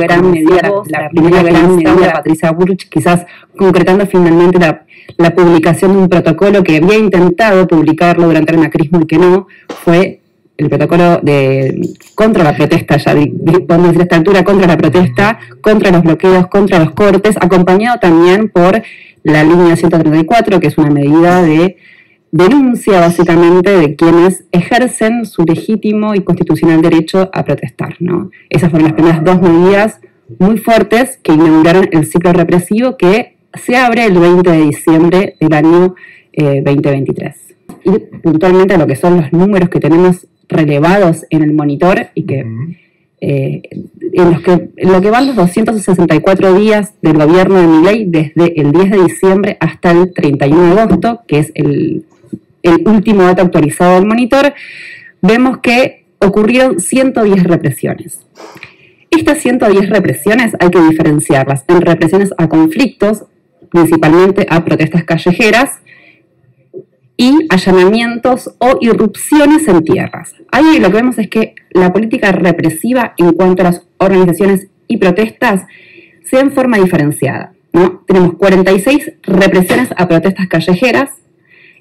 gran medida, la, primera gran medida de Patricia Burch, quizás concretando finalmente la, la publicación de un protocolo que había intentado publicarlo durante el macrismo y que no, fue el protocolo de contra la protesta, ya podemos decir a esta altura, contra la protesta, contra los bloqueos, contra los cortes, acompañado también por la línea 134, que es una medida de denuncia básicamente de quienes ejercen su legítimo y constitucional derecho a protestar. ¿no? Esas fueron las primeras dos medidas muy fuertes que inauguraron el ciclo represivo que se abre el 20 de diciembre del año 2023. Eh, y puntualmente lo que son los números que tenemos relevados en el monitor y que eh, en, los que, lo que van los 264 días del gobierno de Miley desde el 10 de diciembre hasta el 31 de agosto, que es el, el último dato actualizado del monitor, vemos que ocurrieron 110 represiones. Estas 110 represiones hay que diferenciarlas en represiones a conflictos, principalmente a protestas callejeras, y allanamientos o irrupciones en tierras. Ahí lo que vemos es que la política represiva en cuanto a las organizaciones y protestas se en forma diferenciada. ¿no? Tenemos 46 represiones a protestas callejeras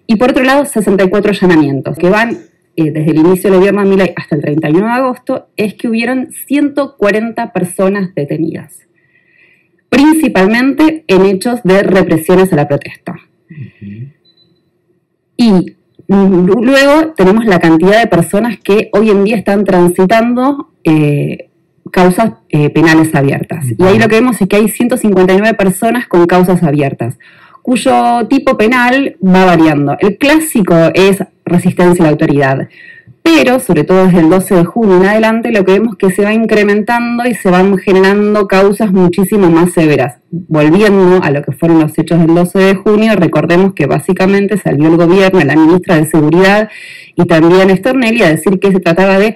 y por otro lado 64 allanamientos que van eh, desde el inicio del gobierno de Milay hasta el 31 de agosto, es que hubieron 140 personas detenidas, principalmente en hechos de represiones a la protesta. Y luego tenemos la cantidad de personas que hoy en día están transitando eh, causas eh, penales abiertas. Y ahí lo que vemos es que hay 159 personas con causas abiertas, cuyo tipo penal va variando. El clásico es resistencia a la autoridad pero sobre todo desde el 12 de junio en adelante lo que vemos que se va incrementando y se van generando causas muchísimo más severas. Volviendo a lo que fueron los hechos del 12 de junio, recordemos que básicamente salió el gobierno, la ministra de Seguridad y también Estornelli a decir que se trataba de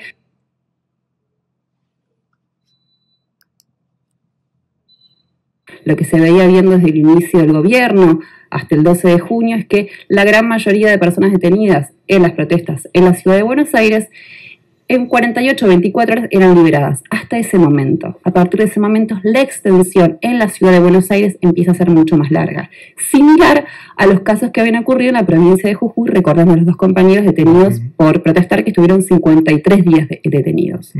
lo que se veía viendo desde el inicio del gobierno hasta el 12 de junio es que la gran mayoría de personas detenidas en las protestas en la ciudad de Buenos Aires en 48 o 24 horas eran liberadas. Hasta ese momento. A partir de ese momento, la extensión en la ciudad de Buenos Aires empieza a ser mucho más larga. Similar a los casos que habían ocurrido en la provincia de Jujuy, recordemos los dos compañeros detenidos por protestar que estuvieron 53 días detenidos.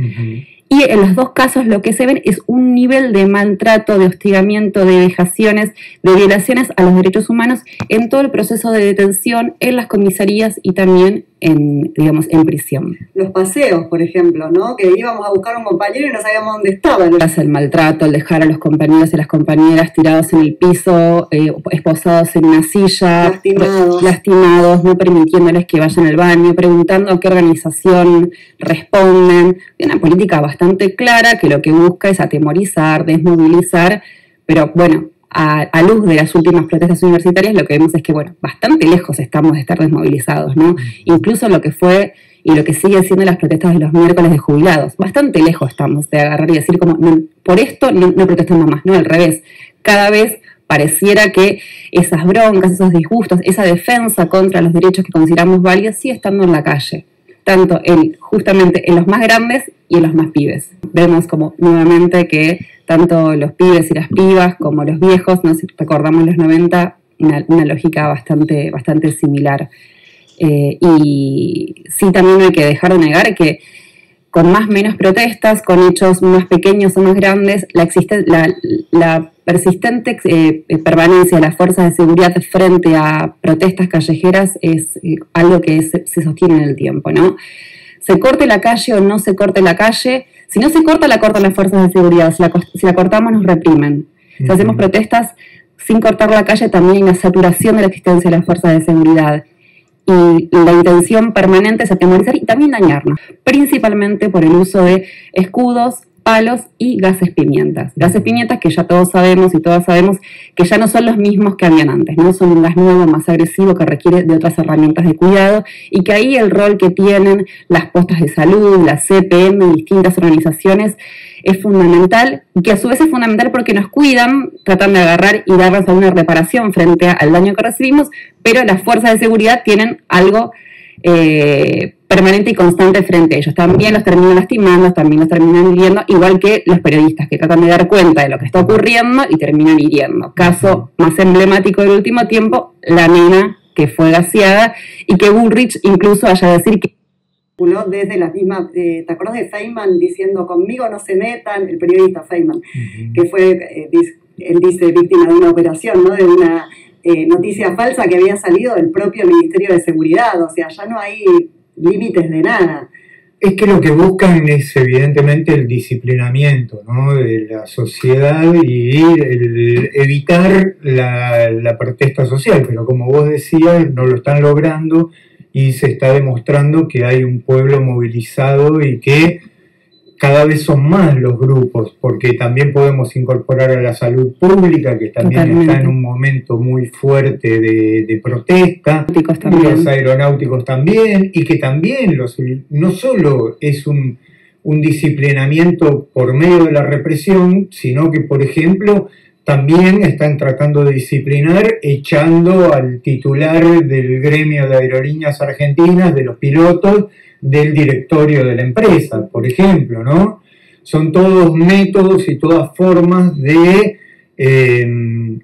Y en los dos casos lo que se ven es un nivel de maltrato, de hostigamiento, de vejaciones, de violaciones a los derechos humanos en todo el proceso de detención, en las comisarías y también en, digamos, en prisión. Los paseos, por ejemplo, ¿no? Que íbamos a buscar a un compañero y no sabíamos dónde estaba. El maltrato, el dejar a los compañeros y las compañeras tirados en el piso, eh, esposados en una silla, lastimados. lastimados, no permitiéndoles que vayan al baño, preguntando a qué organización responden. Una política bastante clara que lo que busca es atemorizar, desmovilizar, pero bueno, a, luz de las últimas protestas universitarias, lo que vemos es que, bueno, bastante lejos estamos de estar desmovilizados, ¿no? Incluso lo que fue y lo que sigue siendo las protestas de los miércoles de jubilados, bastante lejos estamos de agarrar y decir como, por esto no, no más, no, al revés. Cada vez pareciera que esas broncas, esos disgustos, esa defensa contra los derechos que consideramos válidos sigue estando en la calle, tanto en, justamente en los más grandes y en los más pibes. Vemos como nuevamente que tanto los pibes y las pibas como los viejos, nos recordamos los 90, una, lógica bastante, bastante similar. Eh, y sí también hay que dejar de negar que con más menos protestas, con hechos más pequeños o más grandes, la, la, persistente eh, permanencia de las fuerzas de seguridad frente a protestas callejeras es eh, algo que se, se, sostiene en el tiempo, ¿no? Se corte la calle o no se corte la calle, si no se corta, la cortan las fuerzas de seguridad. Si la, cortamos, nos reprimen. Si hacemos protestas sin cortar la calle, también hay una saturación de la existencia de las fuerzas de seguridad. Y la intención permanente es atemorizar y también dañarnos, principalmente por el uso de escudos, palos y gases pimientas. Gases pimientas que ya todos sabemos y todas sabemos que ya no son los mismos que habían antes, ¿no? Son un gas nuevo, más agresivo, que requiere de otras herramientas de cuidado y que ahí el rol que tienen las postas de salud, la CPM, distintas organizaciones, es fundamental y que a su vez es fundamental porque nos cuidan, tratan de agarrar y darnos alguna reparación frente al daño que recibimos, pero las fuerzas de seguridad tienen algo eh, permanente y constante frente a ellos. También los terminan lastimando, también los terminan hiriendo, igual que los periodistas que tratan de dar cuenta de lo que está ocurriendo y terminan hiriendo. Caso más emblemático del último tiempo, la nena que fue gaseada y que Bullrich incluso haya decir que desde las mismas, eh, ¿te acuerdas de Feynman diciendo conmigo no se metan? El periodista Feynman, que fue, eh, él dice, víctima de una operación, ¿no? De una eh, noticia falsa que había salido del propio Ministerio de Seguridad, o sea, ya no hay límites de nada. Es que lo que buscan es evidentemente el disciplinamiento de la sociedad y el evitar la protesta social, pero como vos decías, no lo están logrando y se está demostrando que hay un pueblo movilizado y que cada vez son más los grupos, porque también podemos incorporar a la salud pública, que también está en un momento muy fuerte de, protesta, los aeronáuticos también, y que también los, no solo es un, un disciplinamiento por medio de la represión, sino que, por ejemplo, también están tratando de disciplinar echando al titular del gremio de aerolíneas argentinas, de los pilotos, del directorio de la empresa, por ejemplo, ¿no? Son todos métodos y todas formas de, eh,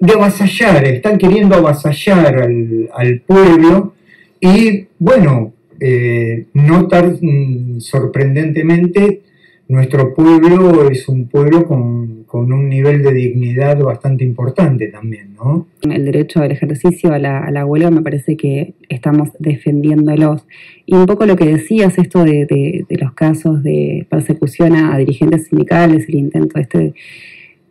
de avasallar, están queriendo avasallar al, pueblo y, bueno, eh, no tan sorprendentemente, nuestro pueblo es un pueblo con, un nivel de dignidad bastante importante también, ¿no? El derecho al ejercicio, a la, a la huelga, me parece que estamos defendiéndolos. Y un poco lo que decías, esto de, los casos de persecución a, dirigentes sindicales, el intento este...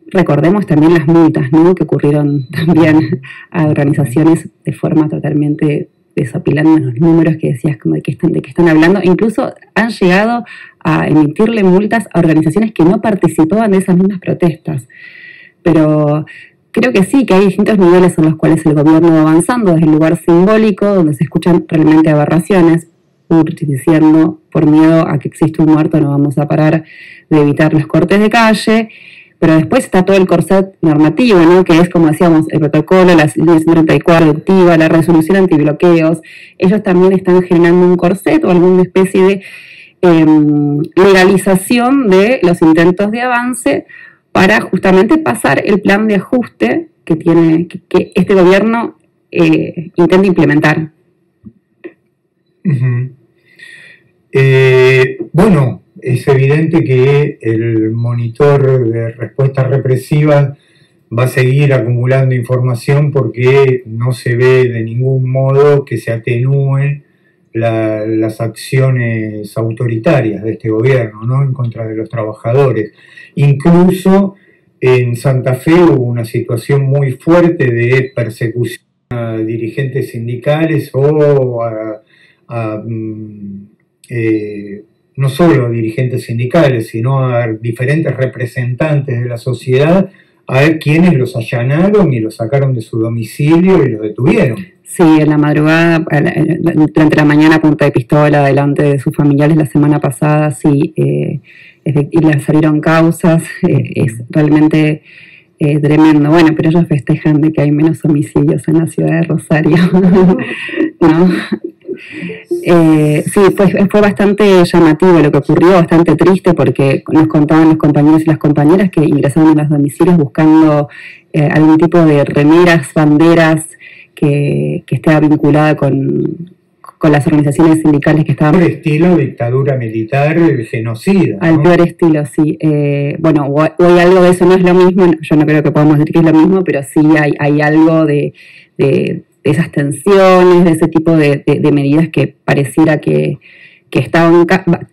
recordemos también las multas ¿no? que ocurrieron también a organizaciones de forma totalmente desapilando los números que decías como de qué están, de qué están hablando. Incluso han llegado a emitirle multas a organizaciones que no participaban de esas mismas protestas. Pero creo que sí, que hay distintos niveles en los cuales el gobierno va avanzando, desde el lugar simbólico, donde se escuchan realmente aberraciones, diciendo, por miedo a que exista un muerto no vamos a parar de evitar los cortes de calle, pero después está todo el corset normativo, ¿no? que es, como decíamos, el protocolo, la ley 34 activa, la resolución antibloqueos. Ellos también están generando un corset o alguna especie de legalización de los intentos de avance para justamente pasar el plan de ajuste que, tiene, que, este gobierno eh, intenta implementar. Eh, bueno, es evidente que el monitor de respuestas represivas va a seguir acumulando información porque no se ve de ningún modo que se atenúen las acciones autoritarias de este gobierno ¿no? en contra de los trabajadores. Incluso en Santa Fe hubo una situación muy fuerte de persecución a dirigentes sindicales o a, mm, eh, no solo a dirigentes sindicales, sino a diferentes representantes de la sociedad, a quienes los allanaron y los sacaron de su domicilio y los detuvieron. Sí, en la madrugada, durante la mañana, punta de pistola delante de sus familiares la semana pasada, sí, eh, y le salieron causas, eh, es realmente eh, tremendo. Bueno, pero ellos festejan de que hay menos homicidios en la ciudad de Rosario, ¿no? Eh, sí, fue, fue bastante llamativo lo que ocurrió, bastante triste porque nos contaban los compañeros y las compañeras que ingresaron a los domicilios buscando eh, algún tipo de remeras, banderas que, que esté vinculada con, las organizaciones sindicales que estaban... Al estilo dictadura militar genocida. Al peor estilo, sí. Eh, bueno, hoy algo de eso no es lo mismo, yo no creo que podamos decir que es lo mismo, pero sí hay, hay algo de esas tensiones, de ese tipo de, medidas que pareciera que, está,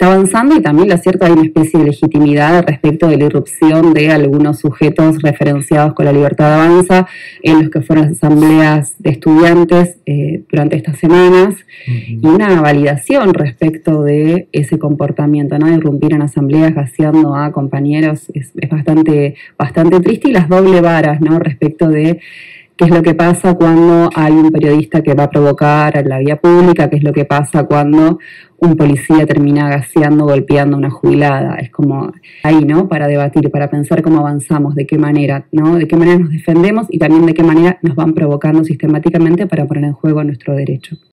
avanzando y también lo cierto hay una especie de legitimidad respecto de la irrupción de algunos sujetos referenciados con la libertad de avanza en los que fueron asambleas de estudiantes eh, durante estas semanas y una validación respecto de ese comportamiento, ¿no? irrumpir en asambleas gaseando a compañeros es, es, bastante, bastante triste y las doble varas ¿no? respecto de qué es lo que pasa cuando hay un periodista que va a provocar en la vía pública, qué es lo que pasa cuando un policía termina gaseando, golpeando a una jubilada. Es como ahí, ¿no? Para debatir, para pensar cómo avanzamos, de qué manera, ¿no? De qué manera nos defendemos y también de qué manera nos van provocando sistemáticamente para poner en juego nuestro derecho.